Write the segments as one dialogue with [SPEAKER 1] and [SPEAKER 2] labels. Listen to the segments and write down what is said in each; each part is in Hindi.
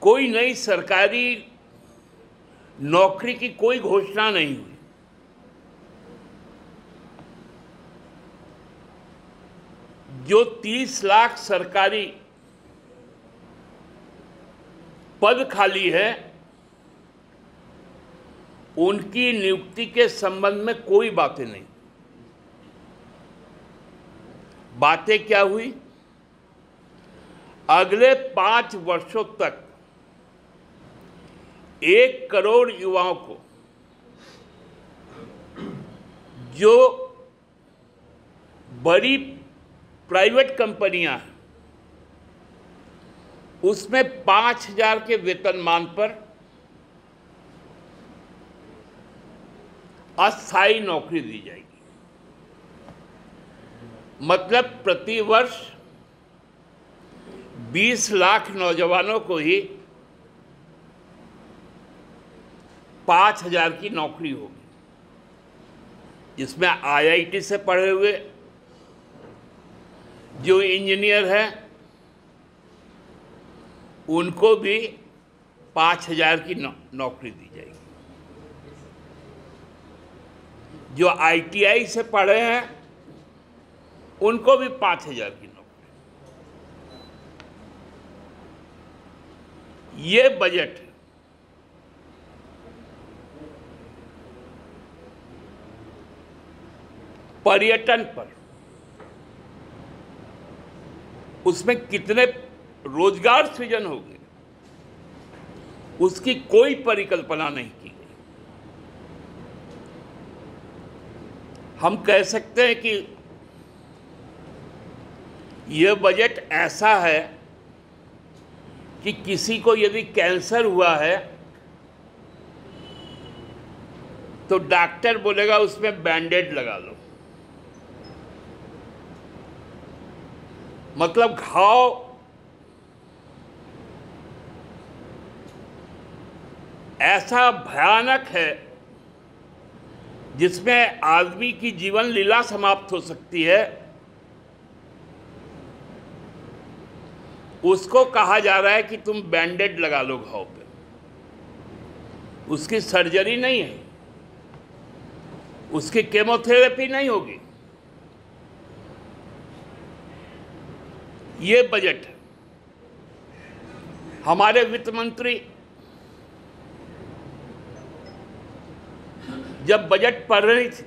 [SPEAKER 1] कोई नई सरकारी नौकरी की कोई घोषणा नहीं हुई। जो 30 लाख सरकारी पद खाली है, उनकी नियुक्ति के संबंध में कोई बातें नहीं। बातें क्या हुई? अगले पाँच वर्षों तक एक करोड़ युवाओं को, जो बड़ी प्राइवेट कंपनियाँ हैं, उसमें पाँच हज़ार के वेतनमान पर अस्थायी नौकरी दी जाएगी। मतलब प्रति वर्ष 20 लाख नौजवानों को ही पाँच हज़ार की नौकरी होगी। जिसमें आईआईटी से पढ़े हुए जो इंजीनियर हैं उनको भी पाँच हज़ार की नौ, नौकरी दी जाएगी। जो आईटीआई से पढ़े हैं उनको भी पाँच हज़ार की नौकरी। ये बजट है। पर्यटन पर। उसमें कितने रोज़गार सृजन होंगे उसकी कोई परिकल्पना नहीं की गई। हम कह सकते हैं कि यह बजट ऐसा है कि किसी को यदि कैंसर हुआ है तो डॉक्टर बोलेगा, उसमें बैंडेड लगा लो। मतलब घाव। ऐसा भयानक है जिसमें आदमी की जीवन लीला समाप्त हो सकती है। उसको कहा जा रहा है कि तुम बैंडेड लगा लो घाव पे। उसकी सर्जरी नहीं है। उसकी केमोथेरेपी नहीं होगी। ये बजट हमारे वित्त मंत्री, जब बजट पढ़ रही थी,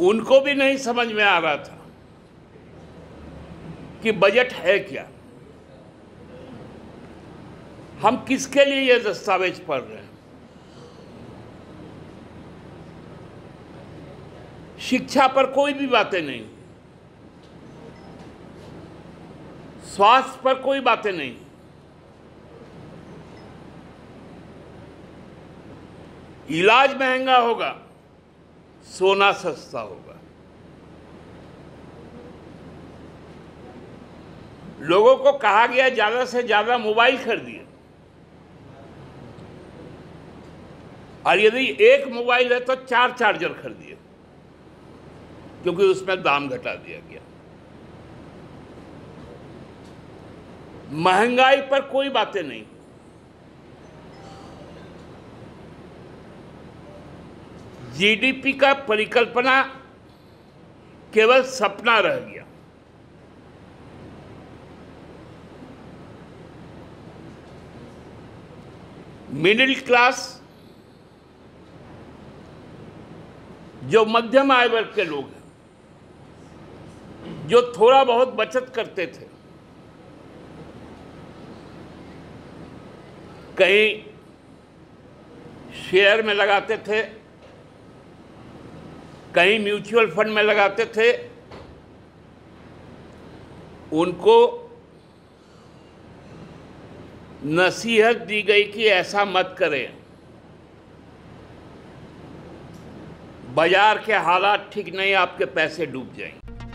[SPEAKER 1] उनको भी नहीं समझ में आ रहा था कि बजट है क्या। हम किसके लिए ये दस्तावेज़ पढ़ रहे हैं? शिक्षा पर कोई भी बातें नहीं। स्वास्थ्य पर कोई बातें नहीं। इलाज महँगा होगा, सोना सस्ता होगा। लोगों को कहा गया, ज़्यादा से ज़्यादा मोबाइल खरीदिए। और यदि एक मोबाइल है तो चार चार्जर खरीदिए, क्योंकि उसमें दाम घटा दिया गया। महँगाई पर कोई बातें नहीं। जीडीपी का परिकल्पना केवल सपना रह गया। मिडिल क्लास जो मध्यम आय वर्ग के लोग हैं, जो थोड़ा बहुत बचत करते थे कहीं शेयर में लगाते थे, कहीं म्यूचुअल फंड में लगाते थे, उनको नसीहत दी गई कि ऐसा मत करें। बाज़ार के हालात ठीक नहीं, आपके पैसे डूब जाएँगे